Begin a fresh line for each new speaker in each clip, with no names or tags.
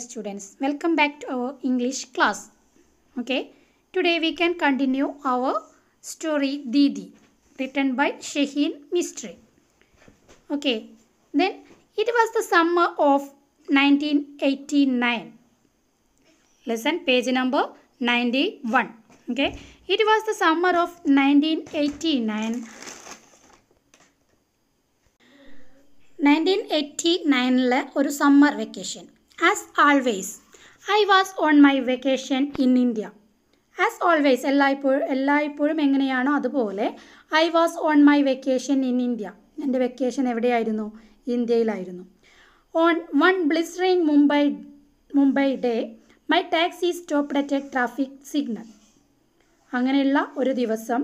morning, my dear students. Welcome back to our English class. Okay, today we can continue our story Didi, written by Shaheen Mistry. Okay, then it was the summer of 1989. Listen, page number 91. Okay, it was the summer of 1989. 1989 ഒരു summer vacation As always I was on my vacation in India as always എല്ലായ്പ്പോഴും എല്ലായ്പ്പോഴും എങ്ങനെയാണോ അതുപോലെ I was on my vacation in India എന്റെ vacation എവിടെയായിരുന്നു? ഇന്ത്യയിലായിരുന്നു. On one blistering Mumbai Mumbai day my taxi stop at a traffic signal അങ്ങനെയുള്ള ഒരു ദിവസം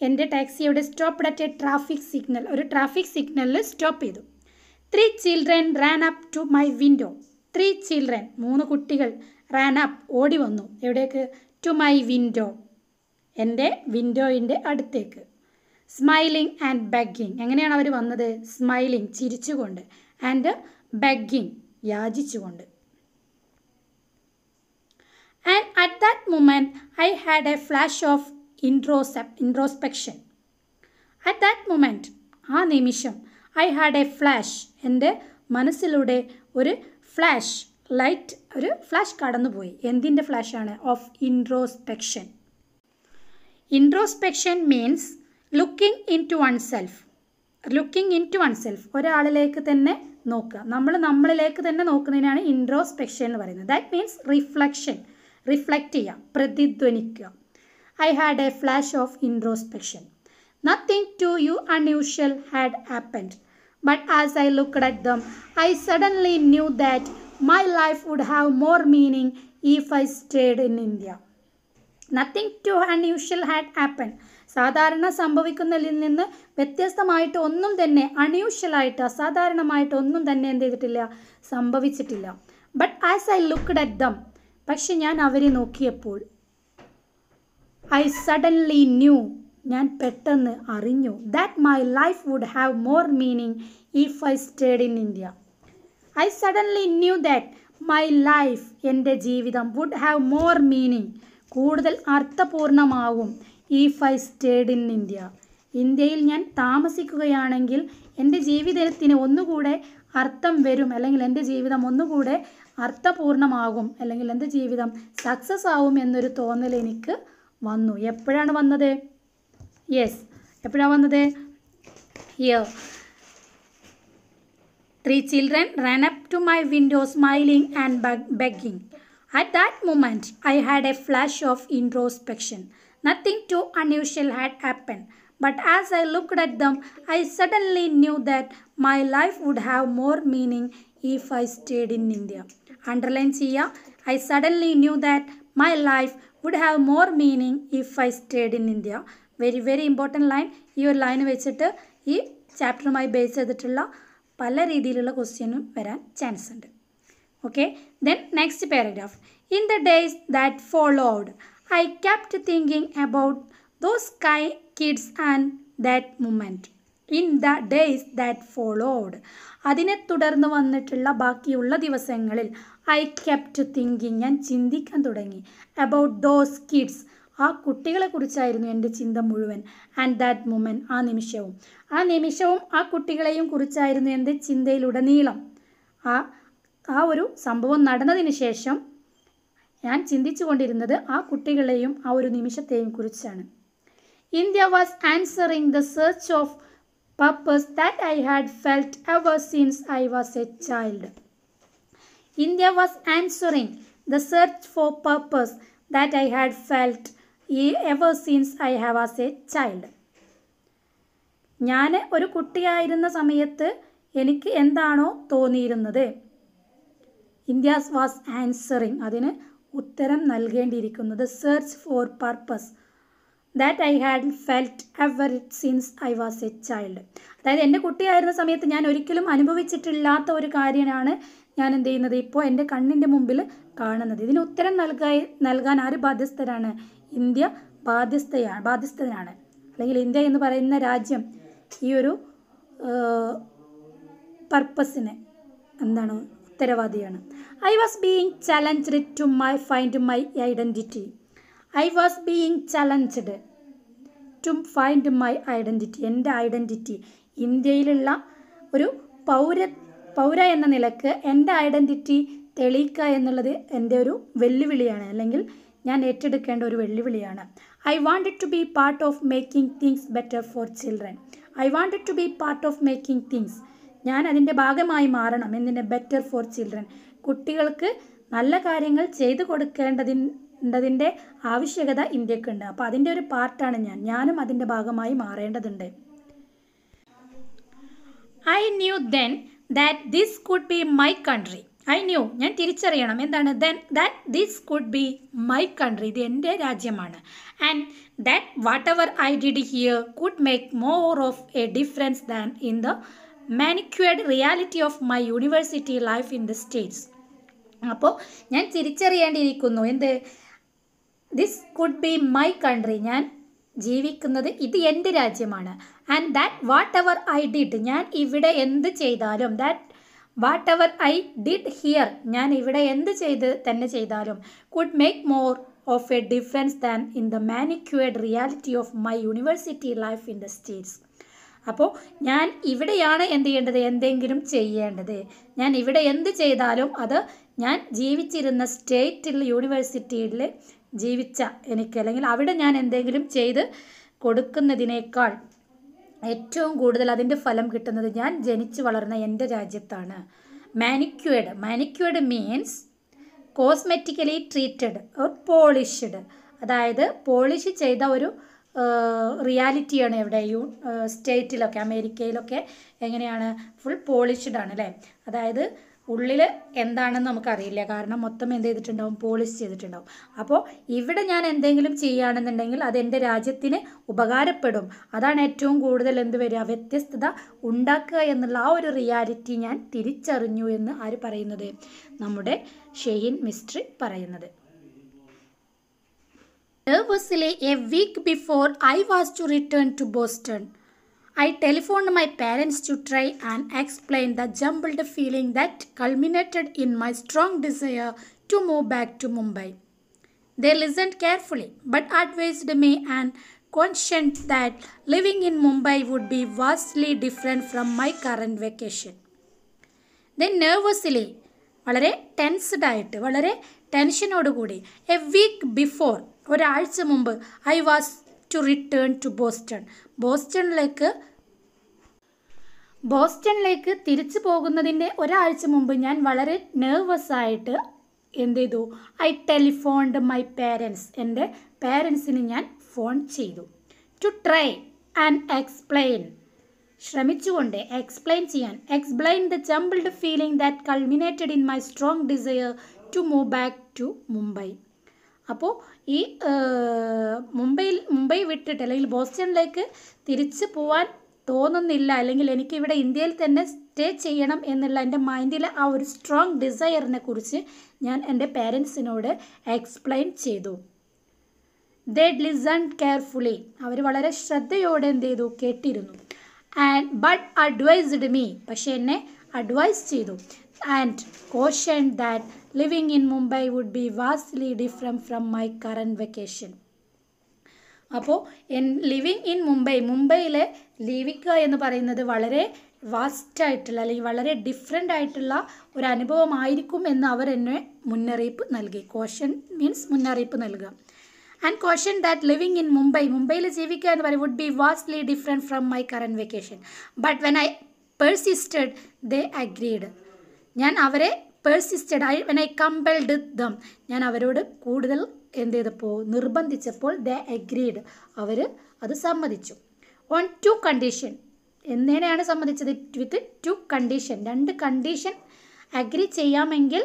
എന്റെ ടാക്സി അവിടെ stop at A traffic signal ഒരു ട്രാഫിക് സിഗ്നലിൽ സ്റ്റോപ്പ് ചെയ്തു. Three children ran up to my window three children മൂന്ന് കുട്ടികൾ റാൻ അപ്പ് ഓടി വന്നു. എവിടേക്ക്? ടു മൈ വിൻഡോ എന്റെ വിൻഡോയിന്റെ അടുത്തേക്ക്. സ്മൈലിംഗ് ആൻഡ് ബഗ്ഗിങ് എങ്ങനെയാണ് അവർ വന്നത്? സ്മൈലിംഗ് ചിരിച്ചുകൊണ്ട് and begging യാചിച്ചുകൊണ്ട്. And at that moment I had a flash of introspection introspection at that moment ആ നിമിഷം ഐ ഹാഡ് എ ഫ്ലാഷ് എന്റെ മനസ്സിലൂടെ ഒരു ഫ്ലാഷ് ലൈറ്റ് ഒരു ഫ്ലാഷ് കടന്നുപോയി. എന്തിന്റെ ഫ്ലാഷാണ് of introspection introspection means looking into oneself looking into oneself ഒരാളിലേക്ക് തന്നെ നോക്കുക. നമ്മൾ നമ്മളിലേക്ക് തന്നെ നോക്കുന്നതിനാണ് ഇൻട്രോസ്പെക്ഷൻ എന്ന് പറയുന്നത്. ദാറ്റ് മീൻസ് റിഫ്ലക്ഷൻ റിഫ്ലക്റ്റ് ചെയ്യുക. പ്രതിധ്വനിക്കുക. I had a flash of introspection. Nothing too you unusual had happened. But as I looked at them, I suddenly knew that my life would have more meaning if I stayed in India. Nothing too unusual had happen സാധാരണ സംഭവിക്കുന്നതിൽ നിന്ന് വ്യത്യസ്തമായിട്ട് ഒന്നും തന്നെ അൺയൂഷ്വലായിട്ട് അസാധാരണമായിട്ട് ഒന്നും തന്നെ എന്ത് ചെയ്തിട്ടില്ല സംഭവിച്ചിട്ടില്ല but as I looked at them പക്ഷെ ഞാൻ അവരെ നോക്കിയപ്പോൾ ഐ സഡൻലി ന്യൂ ഞാൻ പെട്ടെന്ന് അറിഞ്ഞു. That my life would have more meaning if I stayed in India I suddenly knew that my life എന്റെ ജീവിതം വുഡ് ഹാവ് മോർ മീനിങ് കൂടുതൽ അർത്ഥപൂർണമാകും if I stayed in India ഇന്ത്യയിൽ ഞാൻ താമസിക്കുകയാണെങ്കിൽ എന്റെ ജീവിതത്തിന് ഒന്നുകൂടെ അർത്ഥം വരും അല്ലെങ്കിൽ എന്റെ ജീവിതം ഒന്നുകൂടെ അർത്ഥപൂർണമാകും അല്ലെങ്കിൽ എന്റെ ജീവിതം സക്സസ് ആവും എന്നൊരു തോന്നൽ എനിക്ക് വന്നു. എപ്പോഴാണ് വന്നത്? യെസ് എപ്പോഴാണ് വന്നത് here three children ran up to my window smiling and begging at that moment I had a flash of introspection nothing too unusual had happen but as I looked at them I suddenly knew that my life would have more meaning if I stayed in India underline ചെയ്യുക I suddenly knew that my life would have more meaning if I stayed in India Very very important line ഈ ഒരു line വെച്ചിട്ട് ഈ ചാപ്റ്ററുമായി base ചെയ്തിട്ടുള്ള പല രീതിയിലുള്ള ക്വസ്റ്റ്യനും വരാൻ ചാൻസ് ഉണ്ട്. Okay then next paragraph in the days that followed I kept thinking about those കൈ kids and that moment in the days that followed അതിനെ തുടർന്ന് വന്നിട്ടുള്ള ബാക്കിയുള്ള ദിവസങ്ങളിൽ ഐ ക്യാപ്റ്റ് തിങ്കിങ് ഞാൻ ചിന്തിക്കാൻ തുടങ്ങി. അബൌട്ട് ദോസ് കിഡ്സ് ആ കുട്ടികളെക്കുറിച്ചായിരുന്നു എന്റെ ചിന്ത മുഴുവൻ. ആൻഡ് ദാറ്റ് മൂമെന്റ് ആ നിമിഷവും. ആ നിമിഷവും ആ കുട്ടികളെയും കുറിച്ചായിരുന്നു എന്റെ ചിന്തയിലുടനീളം. ആ ആ ഒരു സംഭവം നടന്നതിന് ശേഷം ഞാൻ ചിന്തിച്ചു കൊണ്ടിരുന്നത് ആ കുട്ടികളെയും ആ ഒരു നിമിഷത്തെയും കുറിച്ചാണ്. India was answering the search of purpose that I had felt ever since I was a child India was answering the search for purpose that I had had felt since I have as a child ഞാൻ ഒരു കുട്ടിയായിരുന്ന സമയത്ത് എനിക്ക് എന്താണോ തോന്നിയിരുന്നത്? India's was answering അതിന് ഉത്തരം നൽകേണ്ടിയിരിക്കുന്നത് search for purpose that I had felt ever since I was a child അതായത് എന്റെ കുട്ടിയായിരുന്ന സമയത്ത് ഞാൻ ഒരിക്കലും അനുഭവിച്ചിട്ടില്ലാത്ത ഒരു കാര്യമാണ് ഞാൻ എന്ത് ചെയ്യുന്നത്? ഇപ്പോൾ എന്റെ കണ്ണിന്റെ മുമ്പിൽ കാണുന്നത്. ഇതിന് ഉത്തരം നൽകാൻ നൽകാൻ ആര് ബാധ്യസ്ഥരാണ്? ഇന്ത്യ ബാധ്യസ്ഥയാണ് ബാധ്യസ്ഥനാണ്. അല്ലെങ്കിൽ ഇന്ത്യ എന്ന് പറയുന്ന രാജ്യം ഈ ഒരു പർപ്പസിന് എന്താണ് ഉത്തരവാദിയാണ്. I was being challenged to my find my identity I was being challenged to find my identity എന്റെ ഐഡന്റിറ്റി ഇന്ത്യയിലുള്ള ഒരു പൗര പൗര എന്ന നിലയ്ക്ക് എന്റെ ഐഡന്റിറ്റി തെളിയിക്കുക എന്നുള്ളത് എന്റെ ഒരു വെല്ലുവിളിയാണ്. അല്ലെങ്കിൽ ഞാൻ ഏറ്റെടുക്കേണ്ട ഒരു വെല്ലുവിളിയാണ്. I wanted to be part of making things better for children I wanted to be part of making things ഞാൻ അതിന്റെ ഭാഗമായി മാറണം. എന്തിന്റെ ബെറ്റർ ഫോർ ചിൽഡ്രൻ കുട്ടികൾക്ക് നല്ല കാര്യങ്ങൾ ചെയ്തു കൊടുക്കേണ്ടതിന്റെ ആവശ്യകത ഇന്ത്യക്കുണ്ട്. അപ്പോൾ അതിന്റെ ഒരു പാർട്ടാണ് ഞാൻ. ഞാനും അതിന്റെ ഭാഗമായി മാറേണ്ടതുണ്ട്. I knew then that this could be my country I knew ഞാൻ തിരിച്ചറിയണം. എന്താണ്? Then that this could be my country ഇത് എന്റെ രാജ്യമാണ്. And that whatever I did here could make more of a difference than in the manicured reality of my university life in the States അപ്പോൾ ഞാൻ തിരിച്ചറിയേണ്ടിയിരിക്കുന്നു. എന്ത്? This could be my country ഞാൻ ജീവിക്കുന്നത് ഇത് എന്റെ രാജ്യമാണ്. And that what ever I did ഞാൻ ഇവിടെ എന്ത് ചെയ്താലും that whatever I did here ഞാൻ ഇവിടെ എന്ത് ചെയ്ത് തന്നെ ചെയ്താലും could make more of a difference than in the manicured reality of my university life in the States അപ്പോൾ ഞാൻ ഇവിടെയാണ് എന്ത് ചെയ്യേണ്ടത്? എന്തെങ്കിലും ചെയ്യേണ്ടത്. ഞാൻ ഇവിടെ എന്ത് ചെയ്താലും അത് ഞാൻ ജീവിച്ചിരുന്ന സ്റ്റേറ്റിൽ യൂണിവേഴ്സിറ്റിയിൽ ജീവിച്ച എനിക്ക് അല്ലെങ്കിൽ അവിടെ ഞാൻ എന്തെങ്കിലും ചെയ്ത് കൊടുക്കുന്നതിനേക്കാൾ ഏറ്റവും കൂടുതൽ അതിന്റെ ഫലം കിട്ടുന്നത് ഞാൻ ജനിച്ചു വളർന്ന എന്റെ രാജ്യത്താണ്. Manicured manicured means cosmetically treated or polished അതായത് പോളിഷ് ചെയ്ത ഒരു റിയാലിറ്റിയാണ് എവിടെ യു സ്റ്റേറ്റിലൊക്കെ അമേരിക്കയിലൊക്കെ എങ്ങനെയാണ്? ഫുൾ പോളിഷ്ഡ് ആണ് അല്ലേ? അതായത് ഉള്ളിൽ എന്താണെന്ന് നമുക്കറിയില്ല. കാരണം മൊത്തം എന്ത് ചെയ്തിട്ടുണ്ടാവും? പോളിഷ് ചെയ്തിട്ടുണ്ടാവും. അപ്പോൾ ഇവിടെ ഞാൻ എന്തെങ്കിലും ചെയ്യുകയാണെന്നുണ്ടെങ്കിൽ അത് എന്റെ രാജ്യത്തിന് ഉപകാരപ്പെടും. അതാണ് ഏറ്റവും കൂടുതൽ എന്ത് വരിക? വ്യത്യസ്തത ഉണ്ടാക്കുക എന്നുള്ള ആ ഒരു റിയാലിറ്റി ഞാൻ തിരിച്ചറിഞ്ഞു എന്ന് ആര് പറയുന്നത്? നമ്മുടെ ഷെയ്ൻ മിസ്ട്രി പറയുന്നത്. A week before I was to return to Boston, I telephoned my parents to try and explain the jumbled feeling that culminated in my strong desire to move back to Mumbai. They listened carefully but advised me and conscient that living in Mumbai would be vastly different from my current vacation. Then nervously വളരെ tensed ആയിട്ട് വളരെ ടെൻഷനോടുകൂടി a week before ഒരാഴ്ച മുമ്പ് I was to return to Boston ബോസ്റ്റണിലേക്ക് ബോസ്റ്റണിലേക്ക് തിരിച്ചു പോകുന്നതിന്റെ ഒരാഴ്ച മുമ്പ് ഞാൻ വളരെ നെർവസ് ആയിട്ട് എന്ത് ചെയ്തു? ഐ ടെലിഫോൺഡ് മൈ പേരൻസ് എന്റെ പേരൻസിന് ഞാൻ ഫോൺ ചെയ്തു. ടു ട്രൈ ആൻഡ് എക്സ്പ്ലെയിൻ ശ്രമിച്ചുകൊണ്ട് എക്സ്പ്ലെയിൻ ചെയ്യാൻ. Explain the jumbled feeling that culminated in my strong desire to move back to Mumbai അപ്പോൾ ഈ മുംബൈയിൽ മുംബൈ വിട്ടിട്ട് അല്ലെങ്കിൽ ബോസ്റ്റണിലേക്ക് തിരിച്ചു പോവാൻ തോന്നുന്നില്ല അല്ലെങ്കിൽ എനിക്ക് ഇവിടെ ഇന്ത്യയിൽ തന്നെ സ്റ്റേ ചെയ്യണം എന്നുള്ള എന്റെ മൈൻഡിലെ ആ ഒരു സ്ട്രോങ് ഡിസയറിനെ കുറിച്ച് ഞാൻ എന്റെ പേരൻസിനോട് എക്സ്പ്ലെയിൻ ചെയ്തു. ദേ ലിസൺ കെയർഫുള്ളി. അവർ വളരെ ശ്രദ്ധയോടെ എന്ത് ചെയ്തു? കേട്ടിരുന്നു. And but advised me. പക്ഷേ എന്നെ അഡ്വൈസ് ചെയ്തു. And caution that living in Mumbai would be vastly different from my current vacation അപ്പോൾ എൻ ലിവിങ് ഇൻ മുംബൈ മുംബൈയിലെ ജീവിക്കുക എന്ന് പറയുന്നത് വളരെ വാസ്റ്റ് ആയിട്ടുള്ള അല്ലെങ്കിൽ വളരെ ഡിഫറെന്റ് ആയിട്ടുള്ള ഒരു അനുഭവമായിരിക്കും എന്ന് അവർ എന്നെ മുന്നറിയിപ്പ് നൽകി. കോഷൻ മീൻസ് മുന്നറിയിപ്പ് നൽകുക. And caution that living in Mumbai മുംബൈയിൽ ജീവിക്കുക എന്ന് പറയുന്നത് would be vastly different from my current vacation but when I persisted they agreed ഞാൻ അവരെ persisted I when I compelled them ഞാൻ അവരോട് കൂടുതൽ എന്ത് ചെയ്തപ്പോൾ നിർബന്ധിച്ചപ്പോൾ ദ അഗ്രീഡ് അവർ അത് സമ്മതിച്ചു. ഓൺ ടു കണ്ടീഷൻ എന്നേനെയാണ് സമ്മതിച്ചത്? വിത്ത് ടു കണ്ടീഷൻ രണ്ട് കണ്ടീഷൻ അഗ്രി ചെയ്യാമെങ്കിൽ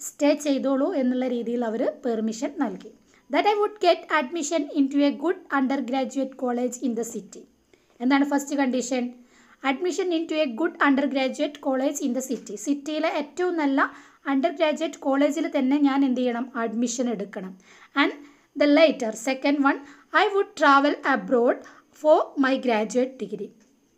സ്റ്റേ ചെയ്തോളൂ എന്നുള്ള രീതിയിൽ അവർ പെർമിഷൻ നൽകി. That I would get admission into a good undergraduate college in the city എന്താണ് first condition admission into a good undergraduate college in the city സിറ്റിയിലെ ഏറ്റവും നല്ല അണ്ടർ ഗ്രാജുവേറ്റ് കോളേജിൽ തന്നെ ഞാൻ എന്ത് ചെയ്യണം? അഡ്മിഷൻ എടുക്കണം. And the later second one I would travel abroad for my graduate degree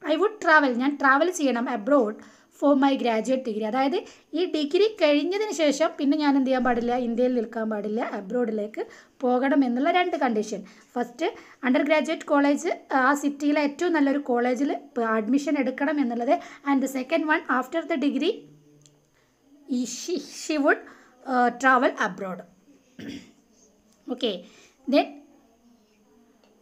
I would travel ഞാൻ ട്രാവൽ ചെയ്യണം abroad for my graduate degree അതായത് ഈ ഡിഗ്രി കഴിഞ്ഞതിന് ശേഷം പിന്നെ ഞാൻ എന്ത് ചെയ്യാൻ പാടില്ല? ഇന്ത്യയിൽ നിൽക്കാൻ പാടില്ല അബ്രോഡിലേക്ക് പോകണം എന്നുള്ള രണ്ട് condition first undergraduate college ആ സിറ്റിയിലെ ഏറ്റവും നല്ലൊരു കോളേജിൽ അഡ്മിഷൻ എടുക്കണം എന്നുള്ളത്. And second one after the degree she she would travel abroad okay then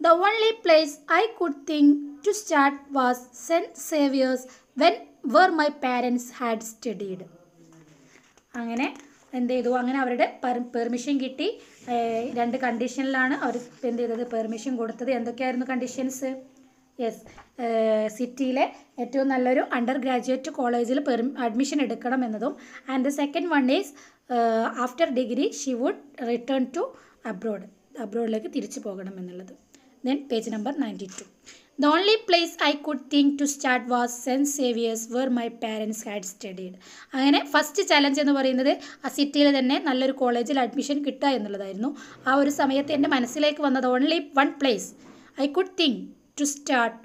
the only place I could think to start was Saint Xavier's when were my parents had studied അങ്ങനെ എന്ത് ചെയ്തു അങ്ങനെ അവരുടെ permission കിട്ടി. രണ്ട് കണ്ടീഷനിലാണ് അവർ എന്ത് ചെയ്തത് permission കൊടുത്തത്. എന്തൊക്കെയായിരുന്നു കണ്ടീഷൻസ് യെസ് സിറ്റിയിലെ ഏറ്റവും നല്ലൊരു അണ്ടർ ഗ്രാജുവേറ്റ് കോളേജിൽ അഡ്മിഷൻ എടുക്കണം എന്നതും. And the second one is after degree she would return to abroad അബ്രോഡിലേക്ക് തിരിച്ചു പോകണം എന്നുള്ളത്. Then page number ninety two the only place I could think to start was Saint Xavier's where my parents had studied അങ്ങനെ first challenge എന്ന് പറയുന്നത് ആ സിറ്റിയിൽ തന്നെ നല്ലൊരു കോളേജിൽ അഡ്മിഷൻ കിട്ടുക എന്നുള്ളതായിരുന്നു. ആ ഒരു സമയത്ത് എന്റെ മനസ്സിലേക്ക് വന്നത് only one place I could think to start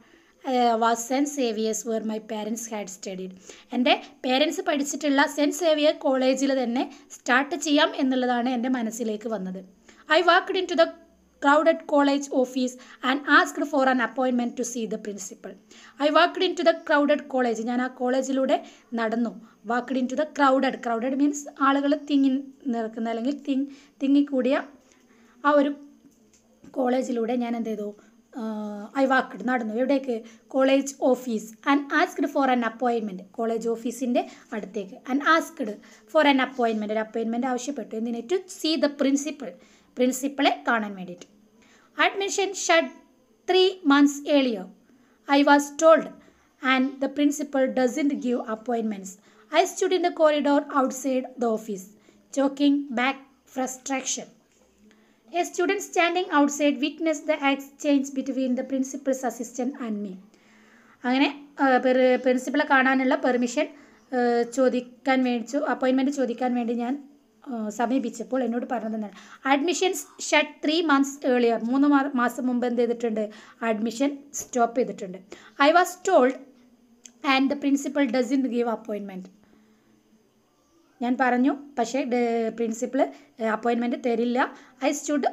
was Saint Xavier's where my parents had studied എന്റെ പേരൻസ് പഠിച്ചിട്ടുള്ള സെന്റ് സേവിയർ കോളേജിൽ തന്നെ സ്റ്റാർട്ട് ചെയ്യാം എന്നുള്ളതാണ് എന്റെ മനസ്സിലേക്ക് വന്നത്. I walked into the crowded college office and asked for an appointment to see the principal. I walked into the crowded college. ഞാൻ ആ കോളേജിലൂടെ നടന്നു. Walked into the crowded crowded means ആളുകൾ തിങ്ങി നിൽക്കുന്ന അല്ലെങ്കിൽ തിങ് തിങ്ങിക്കൂടിയ ആ ഒരു കോളേജിലൂടെ ഞാൻ എന്ത് ചെയ്തു? ഐ വാക്ക്ഡ് നടന്നു. എവിടേക്ക്? College office and asked for an അപ്പോയിൻമെന്റ് college ഓഫീസിന്റെ അടുത്തേക്ക്. ആൻഡ് ആസ്ക്ഡ് ഫോർ ആൻ അപ്പോയിൻമെന്റ് ഒരു അപ്പോയിൻമെന്റ് ആവശ്യപ്പെട്ടു. എന്തിനെ ടു സീ ദ പ്രിൻസിപ്പൾ പ്രിൻസിപ്പളെ കാണാൻ വേണ്ടിയിട്ട്. Admission should three months earlier I was told and the principal doesn't give appointments I stood in the corridor outside the office choking back frustration a student standing outside witness the exchange between the principal's assistant and me അങ്ങനെ പ്രിൻസിപ്പളെ കാണാനുള്ള permission ചോദിക്കാൻ വേണ്ടി അപ്പോയിൻമെന്റ് ചോദിക്കാൻ വേണ്ടി ഞാൻ സമീപിച്ചപ്പോൾ എന്നോട് പറഞ്ഞതെന്നാണ് admissions shut three months earlier മൂന്ന് മാസം മുമ്പ് എന്ത് ചെയ്തിട്ടുണ്ട്? അഡ്മിഷൻ സ്റ്റോപ്പ് ചെയ്തിട്ടുണ്ട്. I was told and the principal in give അപ്പോയിൻമെന്റ് ഞാൻ പറഞ്ഞു പക്ഷേ പ്രിൻസിപ്പൾ അപ്പോയിൻമെന്റ് തരില്ല. I stood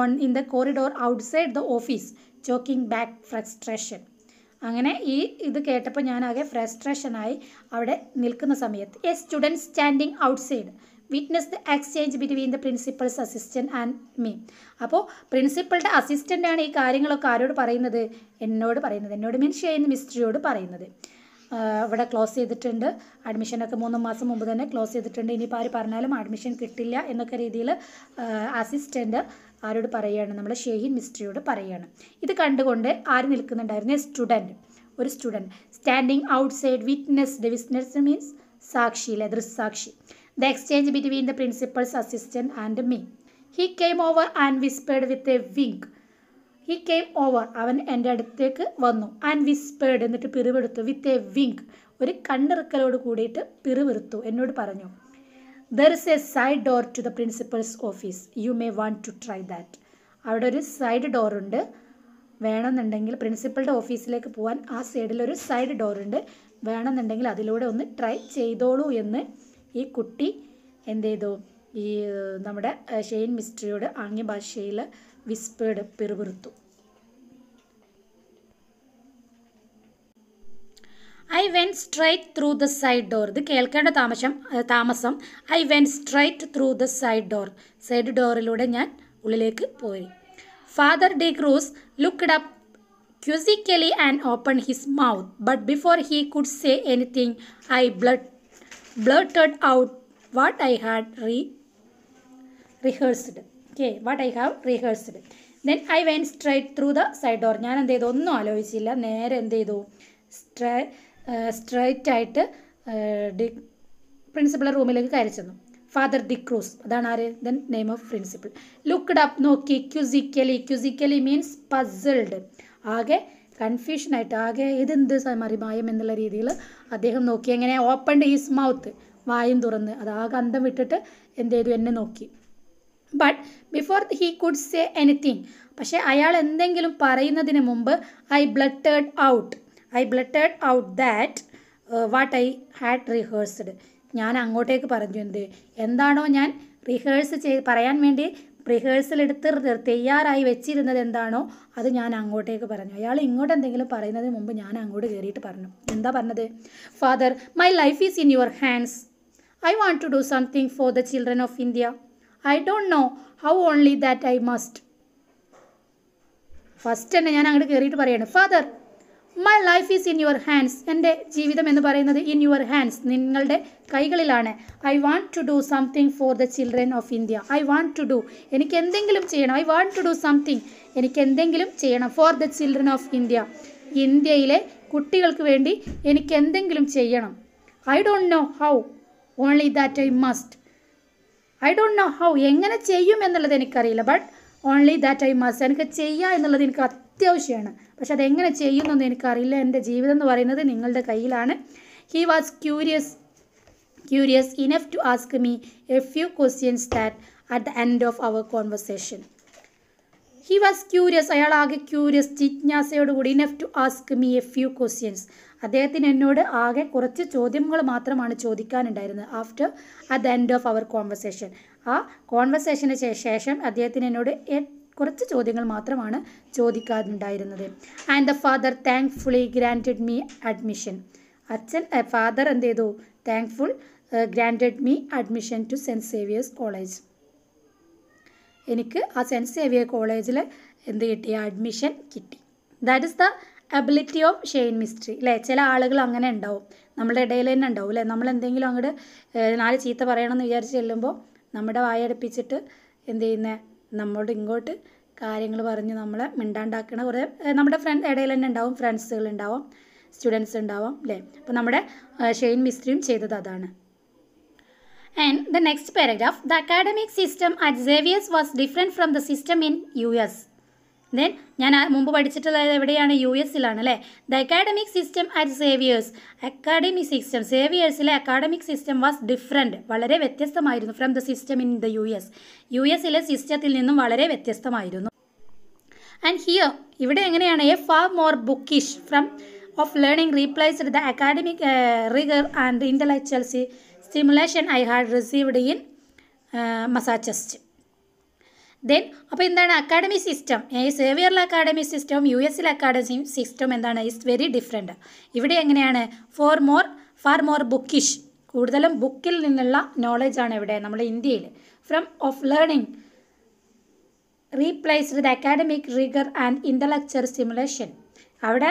on in the corridor outside the office choking back frustration അങ്ങനെ ഈ ഇത് കേട്ടപ്പോൾ ഞാൻ ആകെ ഫ്രസ്ട്രേഷനായി അവിടെ നിൽക്കുന്ന സമയത്ത് a student standing outside witness the exchange between the principal's assistant and me അപ്പോൾ പ്രിൻസിപ്പളുടെ അസിസ്റ്റന്റാണ് ഈ കാര്യങ്ങളൊക്കെ ആരോട് പറയുന്നത്? എന്നോട് പറയുന്നത്. എന്നോട് മീൻസ് ഷെയ്ൻ മിസ്റ്ററിയോട് പറയുന്നത്. ഇവിടെ ക്ലോസ് ചെയ്തിട്ടുണ്ട്. അഡ്മിഷനൊക്കെ മൂന്ന് മാസം മുമ്പ് തന്നെ ക്ലോസ് ചെയ്തിട്ടുണ്ട്. ഇനിയിപ്പോൾ ആര് പറഞ്ഞാലും അഡ്മിഷൻ കിട്ടില്ല എന്നൊക്കെ രീതിയിൽ അസിസ്റ്റന്റ് ആരോട് പറയുകയാണ് നമ്മൾ ഷെയ്ഹിൻ മിസ്റ്ററിയോട് പറയുകയാണ് ഇത് കണ്ടുകൊണ്ട് ആര് നിൽക്കുന്നുണ്ടായിരുന്നു? സ്റ്റുഡന്റ് ഒരു student standing outside witness the witness means സാക്ഷി അല്ലെ ദൃസാക്ഷി. The exchange between the principal's assistant and me he came over and whispered with a wink he came over അവൻ എന്റെ അടുത്തേക്ക് വന്നു. ആൻഡ് വിസ്പേർഡ് എന്നിട്ട് പിറിവെടുത്തു വിത്ത് എ വിങ്ക് ഒരു കണ്ണിറുക്കലോട് കൂടിയിട്ട് പിറിവെറുത്തു എന്നോട് പറഞ്ഞു there is a side door to the principal's office you may want to try that അവിടെ ഒരു സൈഡ് ഡോറുണ്ട് വേണമെന്നുണ്ടെങ്കിൽ പ്രിൻസിപ്പളുടെ ഓഫീസിലേക്ക് പോകാൻ ആ സൈഡിലൊരു സൈഡ് ഡോറുണ്ട് വേണമെന്നുണ്ടെങ്കിൽ അതിലൂടെ ഒന്ന് ട്രൈ ചെയ്തോളൂ എന്ന് ഈ കുട്ടി എന്ത് ചെയ്തു ഈ നമ്മുടെ ഷെയ്ൻ മിസ്റ്ററിയോട് ആംഗ്യ ഭാഷയിൽ വിസ്പേഡ് പിറുപിറുത്തു. I went straight through the side door. ഇത് കേൾക്കേണ്ട താമസം താമസം. I went straight through the side door. Side ഡോറിലൂടെ ഞാൻ ഉള്ളിലേക്ക് പോയി. Father D'Cruz looked up quizzically and open his mouth. But before he could say anything I blurt blurted out what I had re- rehearsed. Okay, what I have rehearsed. Then I went straight through the side door ഞാൻ എന്ത് ചെയ്തു? ഒന്നും ആലോചിച്ചില്ല. നേരെ എന്ത് ചെയ്തു? Straight straight ആയിട്ട് the principal റൂമിലേക്ക് കയറി ചെന്നു. ഫാദർ ഡി ക്രൂസ് അതാണ് ആര്? Then name of principal looked up നോക്കി. ക്യുസിക്കലി ക്യുസിക്കലി മീൻസ് പസിൾഡ് ആകെ കൺഫ്യൂഷനായിട്ട് ആകെ ഇതെന്ത് മറിമായം എന്നുള്ള രീതിയിൽ അദ്ദേഹം നോക്കി. എങ്ങനെ ഓപ്പൺ ഹീസ് മൗത്ത് വായും തുറന്ന്. അത് ആകെ അന്തം വിട്ടിട്ട് എന്ത് ചെയ്തു? എന്നെ നോക്കി. But before he could say anything പക്ഷേ അയാൾ എന്തെങ്കിലും പറയുന്നതിന് മുമ്പ് I blurted out I blurted out that what I had rehearsed ഞാൻ അങ്ങോട്ടേക്ക് പറഞ്ഞു എന്ത്? എന്താണോ ഞാൻ റിഹേഴ്സ് ചെയ്ത് പറയാൻ വേണ്ടി റിഹേഴ്സൽ എടുത്ത് തയ്യാറായി വെച്ചിരുന്നത് എന്താണോ അത് ഞാൻ അങ്ങോട്ടേക്ക് പറഞ്ഞു. അയാൾ ഇങ്ങോട്ട് എന്തെങ്കിലും പറയുന്നതിന് മുമ്പ് ഞാൻ അങ്ങോട്ട് കയറിയിട്ട് പറഞ്ഞു. എന്താ പറഞ്ഞത്? Father my life is in your hands I want to do something for the children of India I don't know how only that I must first തന്നെ ഞാൻ അങ്ങോട്ട് കയറിയിട്ട് പറയാണ് father my life is in your hands എന്റെ ജീവിതം എന്ന് പറയുന്നത് in your hands നിങ്ങളുടെ കൈകളിലാണ്. I want to do something for the children of India I want to do എനിക്ക് എന്തെങ്കിലും ചെയ്യണം. I want to do something എനിക്ക് എന്തെങ്കിലും ചെയ്യണം for the children of India ഇന്ത്യയിലെ കുട്ടികൾക്ക് വേണ്ടി എനിക്ക് എന്തെങ്കിലും ചെയ്യണം. I don't know how only that I must I don't know how എങ്ങനെ ചെയ്യും എന്നുള്ളത് എനിക്കറിയില്ല. But only that I must എനിക്ക് ചെയ്യുക എന്നുള്ളത് എനിക്ക് അത്യാവശ്യമാണ്. പക്ഷെ അതെങ്ങനെ ചെയ്യുന്നൊന്നും എനിക്കറിയില്ല. എന്റെ ജീവിതം എന്ന് പറയുന്നത് നിങ്ങളുടെ കയ്യിലാണ്. He was curious curious enough to ask me a few questions that at the end of our conversation he was curious അയാൾ ആകെ curious ജിജ്ഞാസയോടുകൂടി enough to ask me a few questions അദ്ദേഹത്തിന് എന്നോട് ആകെ കുറച്ച് ചോദ്യങ്ങൾ മാത്രമാണ് ചോദിക്കാനുണ്ടായിരുന്നത് after at the end of our conversation ആ കോൺവെർസേഷന് ശേഷം അദ്ദേഹത്തിന് എന്നോട് കുറച്ച് ചോദ്യങ്ങൾ മാത്രമാണ് ചോദിക്കാറുണ്ടായിരുന്നത് and the father thankfully granted me admission അച്ഛൻ ഫാദർ എന്ത് ചെയ്തു thankful granted me admission to Saint Xavier's College എനിക്ക് ആ സെന്റ് സേവിയർ കോളേജിൽ എന്ത് കിട്ടി? അഡ്മിഷൻ കിട്ടി. That is the ability of Shane Mistry അല്ലേ ചില ആളുകൾ അങ്ങനെ ഉണ്ടാവും. നമ്മുടെ ഇടയിൽ തന്നെ ഉണ്ടാവും അല്ലേ നമ്മൾ എന്തെങ്കിലും അങ്ങോട്ട് നാല് ചീത്ത പറയണമെന്ന് വിചാരിച്ച് ചെല്ലുമ്പോൾ നമ്മുടെ വായടപ്പിച്ചിട്ട് എന്ത് ചെയ്യുന്നത് നമ്മളോട് ഇങ്ങോട്ട് കാര്യങ്ങൾ പറഞ്ഞ് നമ്മളെ മിണ്ടാണ്ടാക്കണ കുറേ നമ്മുടെ ഫ്രണ്ട് ഇടയിൽ തന്നെ ഉണ്ടാവും ഫ്രണ്ട്സുകൾ ഉണ്ടാവും സ്റ്റുഡൻസ് ഉണ്ടാവും അല്ലേ അപ്പോൾ നമ്മുടെ ഷെയ്ൻ മിസ്ത്രിയും ചെയ്തത് അതാണ് and the next paragraph the academic system at Xavier's was different from the system in U US. Then ഞാൻ മുമ്പ് പഠിച്ചിട്ടുള്ളത് എവിടെയാണ്? യു എസിലാണ് അല്ലേ? The academic system at Xavier's academic system സേവിയേഴ്സിലെ academic system was different വളരെ വ്യത്യസ്തമായിരുന്നു from the system in the U S U എസിലെ സിസ്റ്റത്തിൽ നിന്നും വളരെ വ്യത്യസ്തമായിരുന്നു. ആൻഡ് ഹിയർ ഇവിടെ എങ്ങനെയാണ്? A far more bookish from of learning replaced the academic rigour and intellectual stimulation I had received in Massachusetts then അപ്പോൾ എന്താണ് അക്കാഡമി സിസ്റ്റം ഈ സേവിയറിലെ അക്കാഡമി സിസ്റ്റം യു എസിലെ അക്കാഡമി സിസ്റ്റം എന്താണ്? ഇസ് വെരി ഡിഫറെന്റ് ഇവിടെ എങ്ങനെയാണ്? For more far more bookish കൂടുതലും ബുക്കിൽ നിന്നുള്ള നോളജാണ് ഇവിടെ നമ്മുടെ ഇന്ത്യയിൽ. From of learning replaced the academic rigour and intellectual stimulation അവിടെ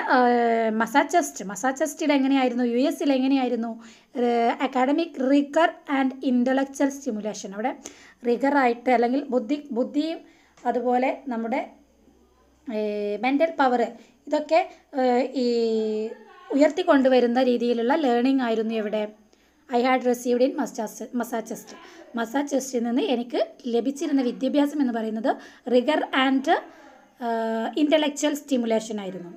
മസാച്ചസ്റ്റ് മസാച്ചസ്റ്റിൽ എങ്ങനെയായിരുന്നു? യു എസിൽ എങ്ങനെയായിരുന്നു? Academic rigour and intellectual stimulation അവിടെ റിഗറായിട്ട് അല്ലെങ്കിൽ ബുദ്ധി ബുദ്ധിയും അതുപോലെ നമ്മുടെ മെന്റൽ പവർ ഇതൊക്കെ ഈ ഉയർത്തിക്കൊണ്ടുവരുന്ന രീതിയിലുള്ള ലേണിംഗ് ആയിരുന്നു ഇവിടെ. ഐ ഹാഡ് റിസീവ്ഡ് ഇൻ മസാസ് മസാച്ചസ്റ്റ് മസാച്ചസ്റ്റിൽ നിന്ന് എനിക്ക് ലഭിച്ചിരുന്ന വിദ്യാഭ്യാസം എന്ന് പറയുന്നത് റിഗർ ആൻഡ് ഇന്റലക്ച്വൽ സ്റ്റിമുലേഷൻ ആയിരുന്നു.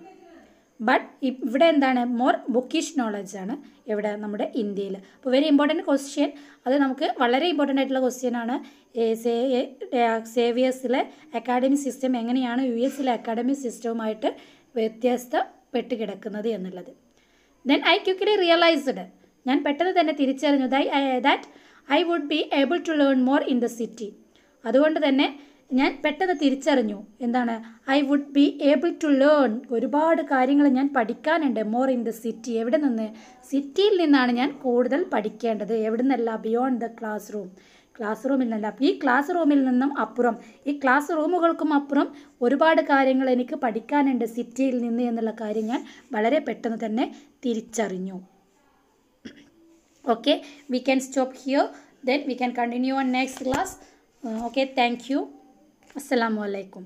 ബട്ട് ഇവിടെ എന്താണ്? മോർ ബുക്കിഷ് നോളജ് ആണ് ഇവിടെ നമ്മുടെ ഇന്ത്യയിൽ അപ്പോൾ വെരി ഇമ്പോർട്ടന്റ് ക്വസ്റ്റ്യൻ അത് നമുക്ക് വളരെ ഇമ്പോർട്ടന്റ് ആയിട്ടുള്ള ക്വസ്റ്റ്യൻ ആണ്. സേവിയേഴ്സിലെ അക്കാഡമിക് സിസ്റ്റം എങ്ങനെയാണ് യു എസിലെ അക്കാഡമിക് സിസ്റ്റവുമായിട്ട് വ്യത്യസ്തപ്പെട്ട് കിടക്കുന്നത് എന്നുള്ളത്. ദെൻ ഐ ക്യുക്കിലി റിയലൈസ്ഡ് ഞാൻ പെട്ടെന്ന് തന്നെ തിരിച്ചറിഞ്ഞു that I would be able to learn more in the city അതുകൊണ്ട് തന്നെ ഞാൻ പെട്ടെന്ന് തിരിച്ചറിഞ്ഞു. എന്താണ്? I would be able to learn ഒരുപാട് കാര്യങ്ങൾ ഞാൻ പഠിക്കാനുണ്ട്. മോർ ഇൻ ദ സിറ്റി എവിടെ നിന്ന്? സിറ്റിയിൽ നിന്നാണ് ഞാൻ കൂടുതൽ പഠിക്കേണ്ടത്. എവിടെ നിന്നല്ല beyond the classroom class റൂമിൽ നിന്നല്ല. ഈ ക്ലാസ് റൂമിൽ നിന്നും അപ്പുറം. ഈ ക്ലാസ് റൂമുകൾക്കും അപ്പുറം ഒരുപാട് കാര്യങ്ങൾ എനിക്ക് പഠിക്കാനുണ്ട് സിറ്റിയിൽ നിന്ന് എന്നുള്ള കാര്യം ഞാൻ വളരെ പെട്ടെന്ന് തന്നെ തിരിച്ചറിഞ്ഞു. Okay we can stop here then we can continue on next class okay thank thank السلام عليكم.